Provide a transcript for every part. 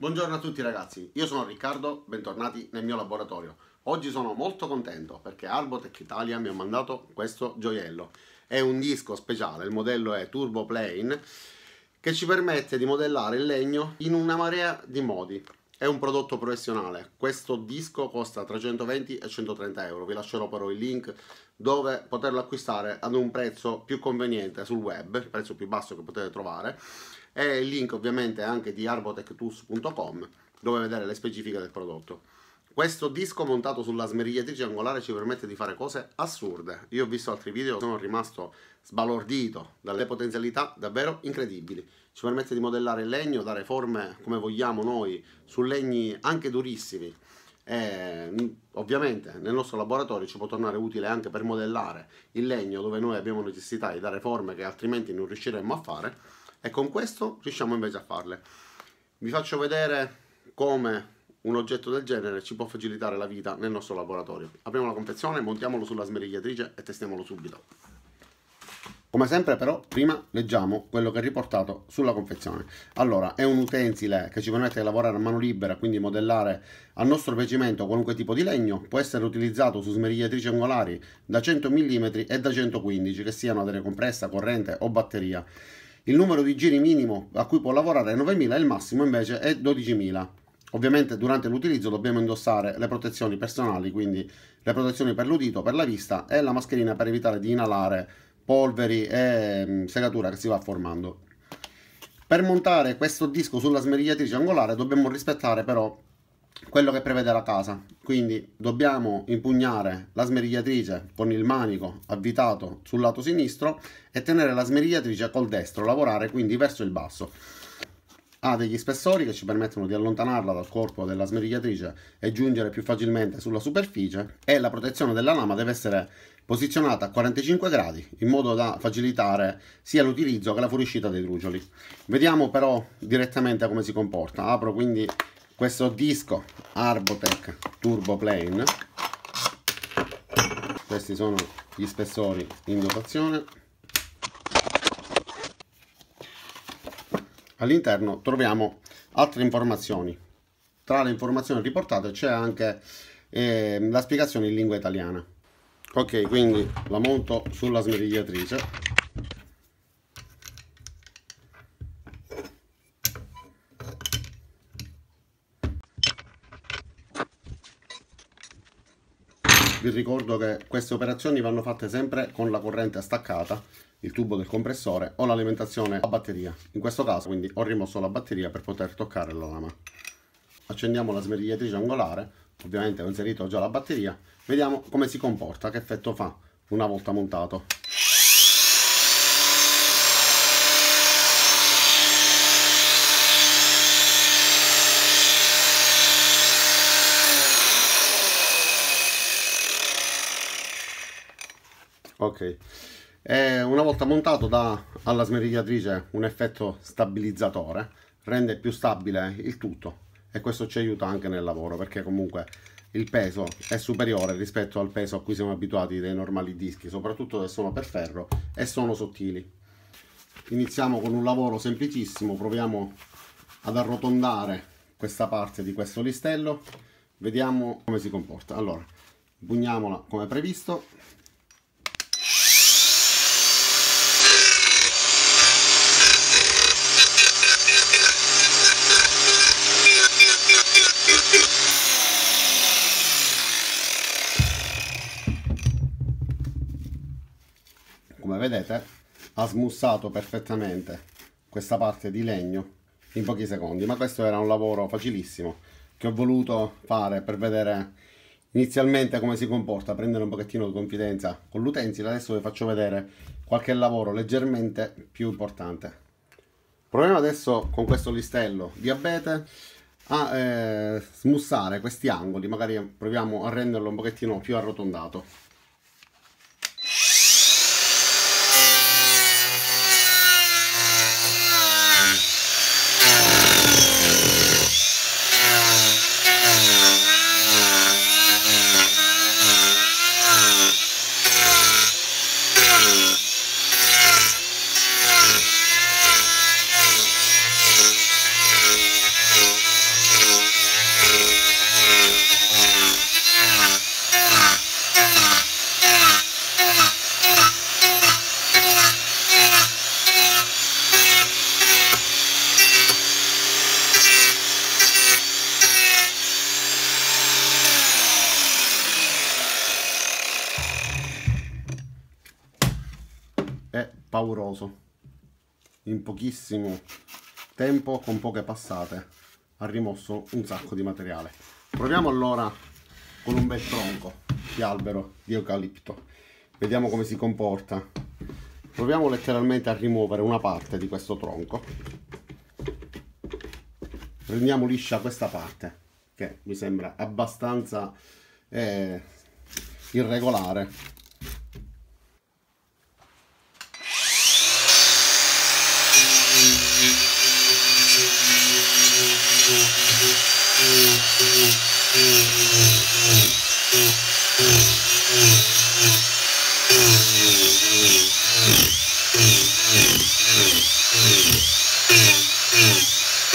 Buongiorno a tutti ragazzi, io sono Riccardo, bentornati nel mio laboratorio. Oggi sono molto contento perché Arbotech Italia mi ha mandato questo gioiello. È un disco speciale, il modello è Turbo Plane, che ci permette di modellare il legno in una marea di modi. È un prodotto professionale, questo disco costa tra 120 e 130 euro, vi lascerò però il link dove poterlo acquistare ad un prezzo più conveniente sul web, il prezzo più basso che potete trovare e il link ovviamente anche di arbotectools.com dove vedere le specifiche del prodotto. Questo disco montato sulla smerigliatrice angolare ci permette di fare cose assurde. Io ho visto altri video, sono rimasto sbalordito dalle potenzialità davvero incredibili. Ci permette di modellare il legno, dare forme come vogliamo noi su legni anche durissimi. E, ovviamente nel nostro laboratorio ci può tornare utile anche per modellare il legno dove noi abbiamo necessità di dare forme che altrimenti non riusciremmo a fare e con questo riusciamo invece a farle. Vi faccio vedere come un oggetto del genere ci può facilitare la vita nel nostro laboratorio. Apriamo la confezione, montiamolo sulla smerigliatrice e testiamolo subito. Come sempre però prima leggiamo quello che è riportato sulla confezione. Allora, è un utensile che ci permette di lavorare a mano libera, quindi modellare al nostro piacimento qualunque tipo di legno. Può essere utilizzato su smerigliatrici angolari da 100 mm e da 115, che siano ad compressa, corrente o batteria. Il numero di giri minimo a cui può lavorare è 9.000 e il massimo invece è 12.000. Ovviamente durante l'utilizzo dobbiamo indossare le protezioni personali, quindi le protezioni per l'udito, per la vista e la mascherina per evitare di inalare polveri e mm, segatura che si va formando. Per montare questo disco sulla smerigliatrice angolare dobbiamo rispettare però quello che prevede la casa quindi dobbiamo impugnare la smerigliatrice con il manico avvitato sul lato sinistro e tenere la smerigliatrice col destro lavorare quindi verso il basso ha degli spessori che ci permettono di allontanarla dal corpo della smerigliatrice e giungere più facilmente sulla superficie e la protezione della lama deve essere posizionata a 45 gradi in modo da facilitare sia l'utilizzo che la fuoriuscita dei trucioli. Vediamo però direttamente come si comporta. Apro quindi questo disco Arbotech Turbo Plane. Questi sono gli spessori in dotazione. All'interno troviamo altre informazioni. Tra le informazioni riportate c'è anche eh, la spiegazione in lingua italiana. Ok quindi la monto sulla smerigliatrice vi ricordo che queste operazioni vanno fatte sempre con la corrente staccata il tubo del compressore o l'alimentazione a batteria. In questo caso quindi ho rimosso la batteria per poter toccare la lama. Accendiamo la smerigliatrice angolare ovviamente ho inserito già la batteria. Vediamo come si comporta che effetto fa una volta montato ok. E una volta montato dà alla smerigliatrice un effetto stabilizzatore rende più stabile il tutto. E questo ci aiuta anche nel lavoro perché comunque il peso è superiore rispetto al peso a cui siamo abituati dai normali dischi soprattutto se sono per ferro e sono sottili. Iniziamo con un lavoro semplicissimo proviamo ad arrotondare questa parte di questo listello. Vediamo come si comporta. Allora pugniamola come previsto come vedete ha smussato perfettamente questa parte di legno in pochi secondi ma questo era un lavoro facilissimo che ho voluto fare per vedere inizialmente come si comporta prendere un pochettino di confidenza con l'utensile. Adesso vi faccio vedere qualche lavoro leggermente più importante. Proviamo adesso con questo listello di abete a eh, smussare questi angoli. Magari proviamo a renderlo un pochettino più arrotondato pauroso in pochissimo tempo con poche passate ha rimosso un sacco di materiale. Proviamo allora con un bel tronco di albero di eucalipto. Vediamo come si comporta. Proviamo letteralmente a rimuovere una parte di questo tronco. Prendiamo liscia questa parte che mi sembra abbastanza eh, irregolare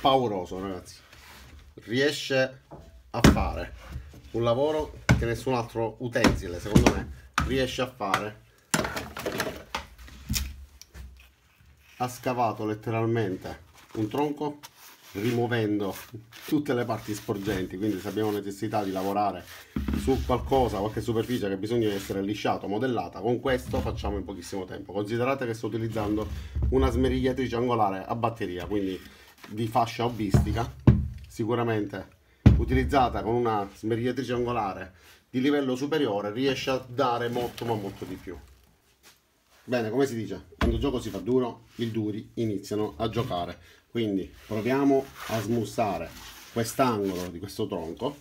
pauroso ragazzi. Riesce a fare un lavoro che nessun altro utensile secondo me riesce a fare. Ha scavato letteralmente un tronco rimuovendo tutte le parti sporgenti. Quindi se abbiamo necessità di lavorare su qualcosa qualche superficie che di essere lisciato modellata con questo facciamo in pochissimo tempo. Considerate che sto utilizzando una smerigliatrice angolare a batteria quindi di fascia hobbistica sicuramente utilizzata con una smerigliatrice angolare di livello superiore riesce a dare molto ma molto di più. Bene come si dice? Quando il gioco si fa duro i duri iniziano a giocare. Quindi proviamo a smussare quest'angolo di questo tronco.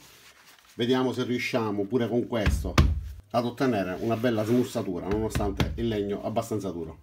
Vediamo se riusciamo pure con questo ad ottenere una bella smussatura nonostante il legno abbastanza duro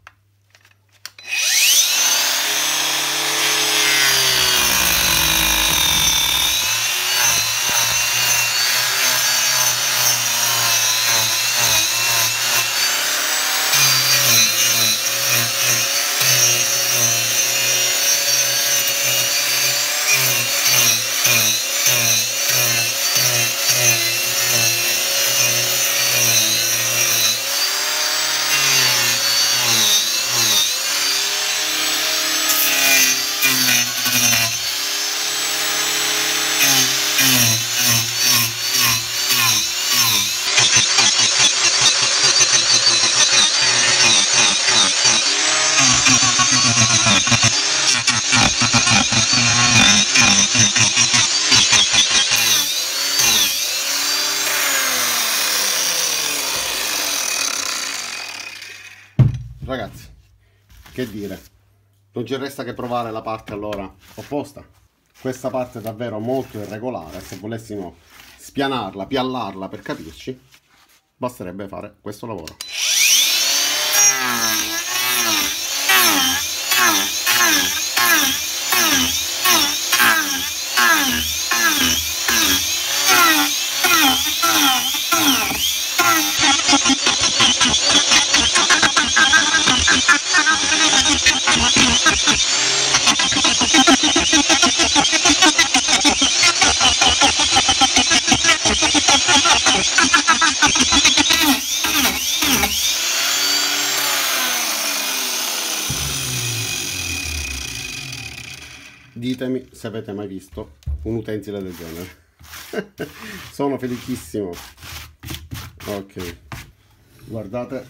ragazzi che dire? Non ci resta che provare la parte allora opposta. Questa parte è davvero molto irregolare se volessimo spianarla piallarla per capirci basterebbe fare questo lavoro ditemi se avete mai visto un utensile del genere. Sono felicissimo. Ok. Guardate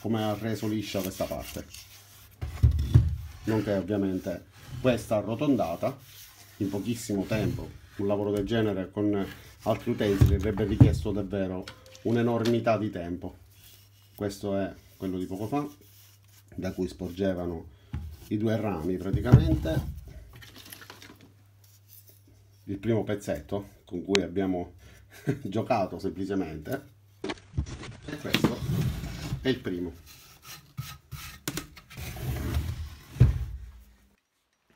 come ha reso liscia questa parte. Nonché ovviamente questa arrotondata in pochissimo tempo un lavoro del genere con altri utensili avrebbe richiesto davvero un'enormità di tempo. Questo è quello di poco fa da cui sporgevano i due rami praticamente il primo pezzetto con cui abbiamo giocato semplicemente e questo è il primo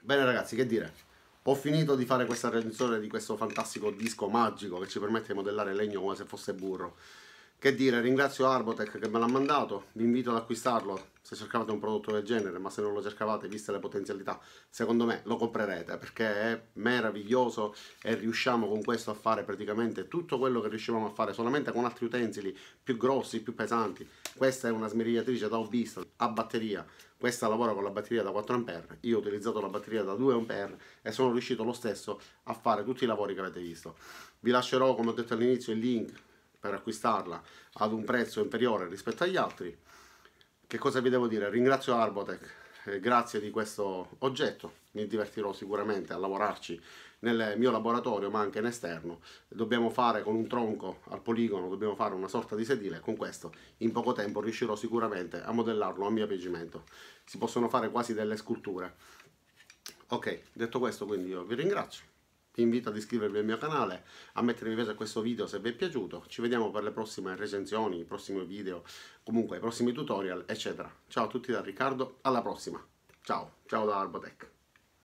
Bene ragazzi, che dire? Ho finito di fare questa recensione di questo fantastico disco magico che ci permette di modellare legno come se fosse burro. Che dire, ringrazio Arbotech che me l'ha mandato, vi invito ad acquistarlo se cercavate un prodotto del genere, ma se non lo cercavate, viste le potenzialità, secondo me lo comprerete perché è meraviglioso e riusciamo con questo a fare praticamente tutto quello che riuscivamo a fare solamente con altri utensili più grossi, più pesanti. Questa è una smerigliatrice da hobbista a batteria, questa lavora con la batteria da 4 A, io ho utilizzato la batteria da 2 A e sono riuscito lo stesso a fare tutti i lavori che avete visto. Vi lascerò, come ho detto all'inizio, il link per acquistarla ad un prezzo inferiore rispetto agli altri. Che cosa vi devo dire? Ringrazio Arbotech, eh, grazie di questo oggetto, mi divertirò sicuramente a lavorarci nel mio laboratorio ma anche in esterno. Dobbiamo fare con un tronco al poligono, dobbiamo fare una sorta di sedile, con questo in poco tempo riuscirò sicuramente a modellarlo a mio piacimento. Si possono fare quasi delle sculture. Ok, detto questo quindi io vi ringrazio vi invito ad iscrivervi al mio canale, a mettere mi piace a questo video se vi è piaciuto. Ci vediamo per le prossime recensioni, i prossimi video, comunque i prossimi tutorial, eccetera. Ciao a tutti da Riccardo, alla prossima. Ciao, ciao da Arbotech.